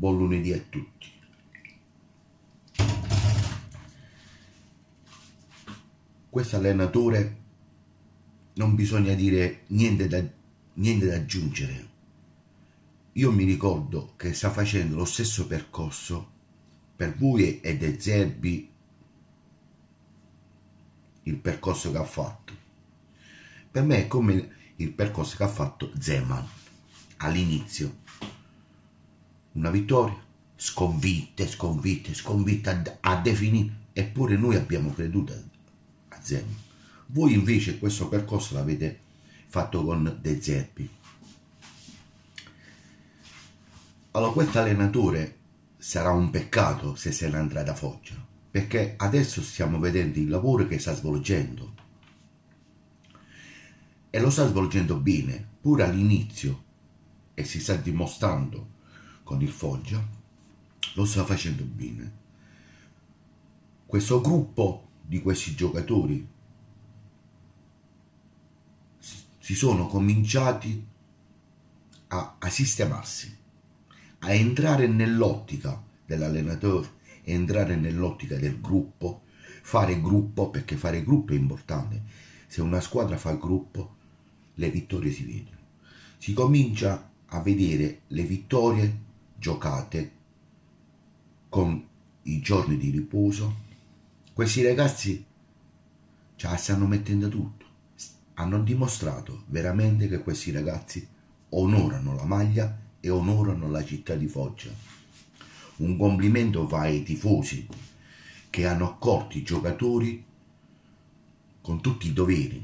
buon lunedì a tutti. Questo allenatore non bisogna dire niente da, niente da aggiungere. Io mi ricordo che sta facendo lo stesso percorso per voi e De Zerbi il percorso che ha fatto. Per me è come il percorso che ha fatto Zeman all'inizio. Una vittoria, sconfitte, sconfitte, sconfitte a, a definire. Eppure noi abbiamo creduto a Zeman. Voi invece questo percorso l'avete fatto con De Zerbi. Allora questo allenatore sarà un peccato se se ne andrà da Foggia, perché adesso stiamo vedendo il lavoro che sta svolgendo e lo sta svolgendo bene, pure all'inizio, e si sta dimostrando con il Foggia, lo sta facendo bene. Questo gruppo di questi giocatori si sono cominciati a, a sistemarsi, a entrare nell'ottica dell'allenatore, entrare nell'ottica del gruppo, fare gruppo, perché fare gruppo è importante. Se una squadra fa gruppo, le vittorie si vedono. Si comincia a vedere le vittorie giocate con i giorni di riposo. Questi ragazzi ce la stanno mettendo tutto. Hanno dimostrato veramente che questi ragazzi onorano la maglia e onorano la città di Foggia. Un complimento va ai tifosi che hanno accolto i giocatori con tutti i doveri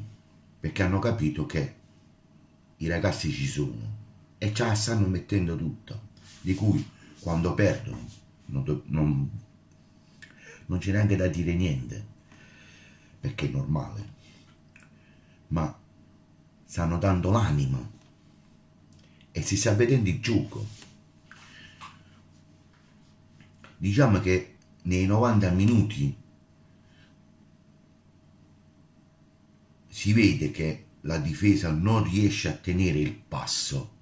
perché hanno capito che i ragazzi ci sono e ce la stanno mettendo tutta, di cui quando perdono non, non, non c'è neanche da dire niente, perché è normale, ma stanno dando l'anima e si sta vedendo il gioco. Diciamo che nei 90 minuti si vede che la difesa non riesce a tenere il passo,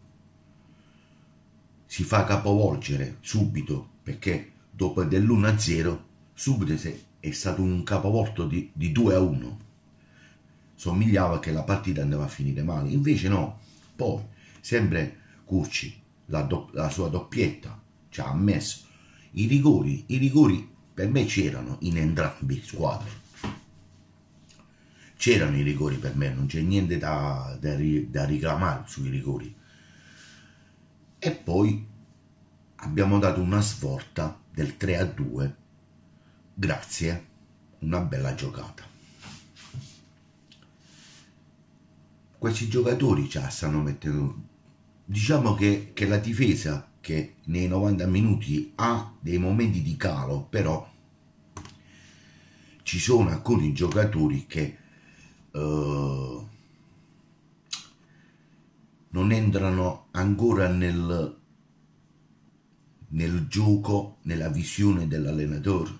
si fa capovolgere subito perché dopo dell'1-0 subito è stato un capovolto di, di 2 a 1 somigliava che la partita andava a finire male. Invece no. Poi sempre Curci la, do, la sua doppietta ci ha ammesso i rigori i rigori per me c'erano in entrambi squadre. C'erano i rigori per me, non c'è niente da, da, da riclamare sui rigori. E poi abbiamo dato una svolta del 3 a 2 grazie una bella giocata. Questi giocatori la stanno mettendo. Diciamo che, che la difesa che nei 90 minuti ha dei momenti di calo, però ci sono alcuni giocatori che uh, non entrano ancora nel, nel gioco, nella visione dell'allenatore,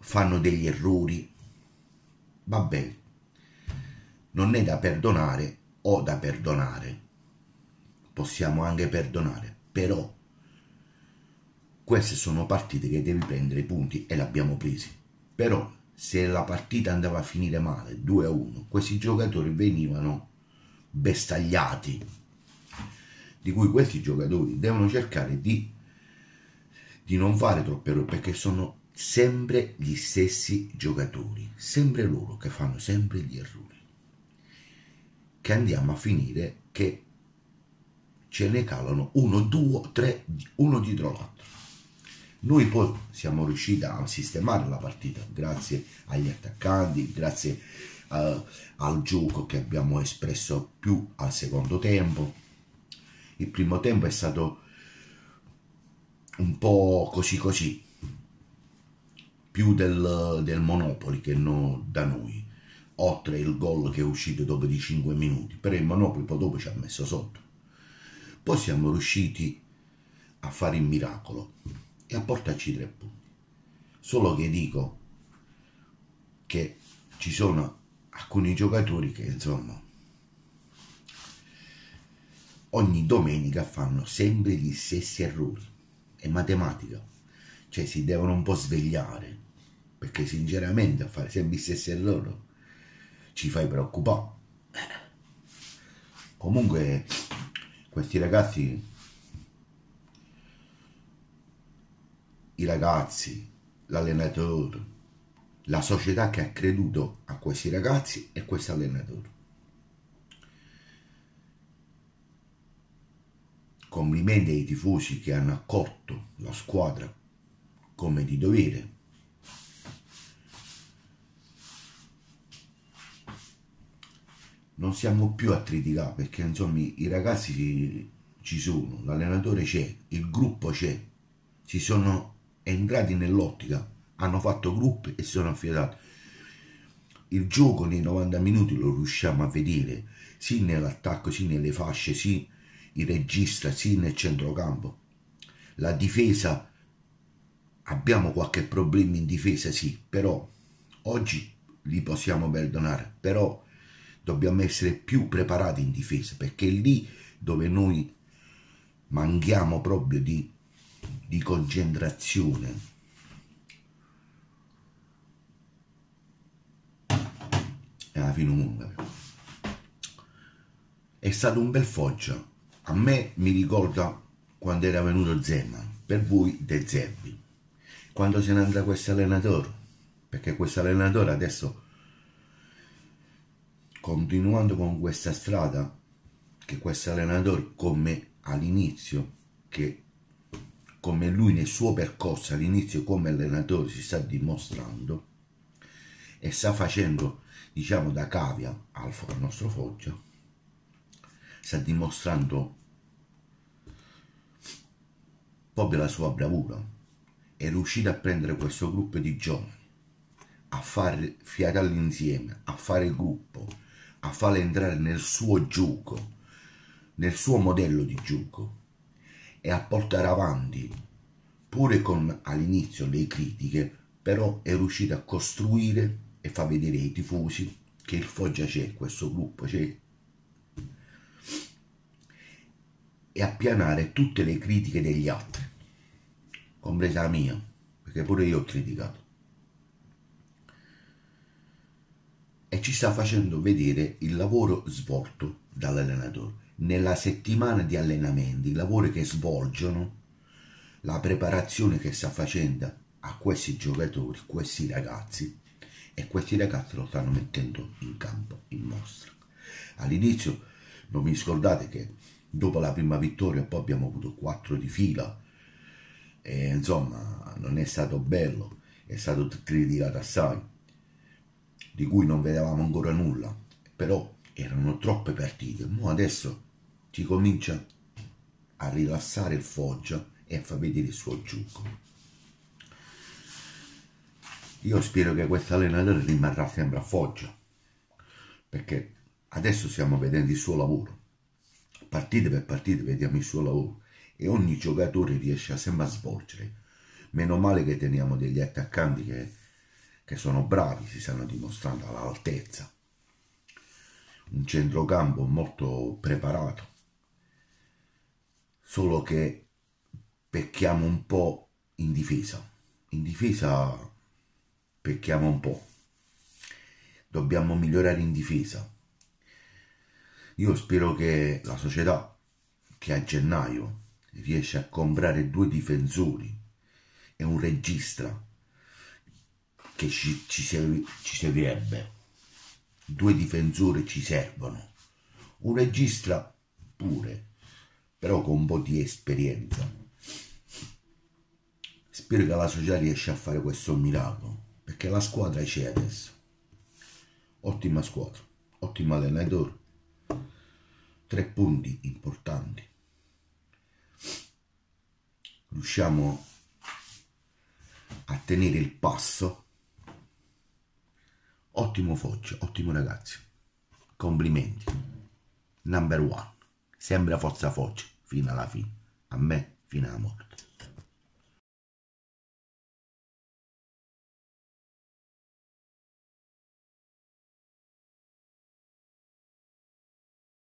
fanno degli errori, vabbè, non è da perdonare o da perdonare, possiamo anche perdonare, però queste sono partite che devi prendere i punti e l'abbiamo presi, però se la partita andava a finire male, 2 a 1, questi giocatori venivano bestagliati, di cui questi giocatori devono cercare di, di non fare troppe errori, perché sono sempre gli stessi giocatori, sempre loro che fanno sempre gli errori, che andiamo a finire che ce ne calano uno, due, tre, uno dietro l'altro. Noi poi siamo riusciti a sistemare la partita grazie agli attaccanti, grazie uh, al gioco che abbiamo espresso più al secondo tempo. Il primo tempo è stato un po' così così, più del, del Monopoli che no, da noi, oltre il gol che è uscito dopo di 5 minuti, però il Monopoli poi dopo ci ha messo sotto. Poi siamo riusciti a fare il miracolo e a portarci tre punti. Solo che dico che ci sono alcuni giocatori che insomma ogni domenica fanno sempre gli stessi errori. È matematica. Cioè si devono un po' svegliare. Perché sinceramente a fare sempre gli stessi errori ci fai preoccupare. Comunque questi ragazzi, i ragazzi, l'allenatore, la società che ha creduto a questi ragazzi e questo allenatore. Complimenti ai tifosi che hanno accolto la squadra come di dovere. Non siamo più a criticare perché insomma i ragazzi ci sono, l'allenatore c'è, il gruppo c'è, si sono entrati nell'ottica hanno fatto gruppi e si sono affidati. Il gioco nei 90 minuti lo riusciamo a vedere, sì nell'attacco, sì nelle fasce, sì in regista, sì nel centrocampo. La difesa, abbiamo qualche problema in difesa, sì, però oggi li possiamo perdonare, però dobbiamo essere più preparati in difesa, perché è lì dove noi manchiamo proprio di, di concentrazione, e alla fine un È stato un bel Foggia. A me mi ricorda quando era venuto Zeman, per voi De Zerbi. Quando se ne andrà questo allenatore, perché questo allenatore adesso, continuando con questa strada, che questo allenatore come all'inizio, che come lui nel suo percorso all'inizio come allenatore si sta dimostrando e sta facendo diciamo da cavia al, al nostro Foggia, sta dimostrando proprio la sua bravura. È riuscito a prendere questo gruppo di giovani, a far fiatarli insieme, a fare il gruppo, a farli entrare nel suo gioco, nel suo modello di gioco e a portare avanti, pure con all'inizio le critiche, però è riuscito a costruire e fa vedere ai tifosi che il Foggia c'è, questo gruppo c'è, e appianare tutte le critiche degli altri, compresa la mia, perché pure io ho criticato. E ci sta facendo vedere il lavoro svolto dall'allenatore. Nella settimana di allenamenti, i lavori che svolgono, la preparazione che sta facendo a questi giocatori, questi ragazzi, e questi ragazzi lo stanno mettendo in campo, in mostra. All'inizio non vi scordate che dopo la prima vittoria poi abbiamo avuto quattro di fila e insomma non è stato bello, è stato criticato assai, di cui non vedevamo ancora nulla, però erano troppe partite, ma adesso ci comincia a rilassare il Foggia e a far vedere il suo gioco. Io spero che questo allenatore rimarrà sempre a Foggia, perché adesso stiamo vedendo il suo lavoro. Partite per partite vediamo il suo lavoro e ogni giocatore riesce sempre a svolgere. Meno male che teniamo degli attaccanti che, che sono bravi, si stanno dimostrando all'altezza. Un centrocampo molto preparato. Solo che pecchiamo un po' in difesa. In difesa pecchiamo un po'. Dobbiamo migliorare in difesa. Io spero che la società che a gennaio riesce a comprare due difensori e un regista che ci, ci, ci servirebbe. Due difensori ci servono. Un regista pure, però con un po' di esperienza. Spero che la società riesca a fare questo miracolo perché la squadra c'è adesso. Ottima squadra, ottimo allenatore, tre punti importanti. Riusciamo a tenere il passo. Ottimo Foggia, ottimo ragazzi. Complimenti. Number one. Sembra Forza Foggia, fino alla fine. A me, fino alla morte.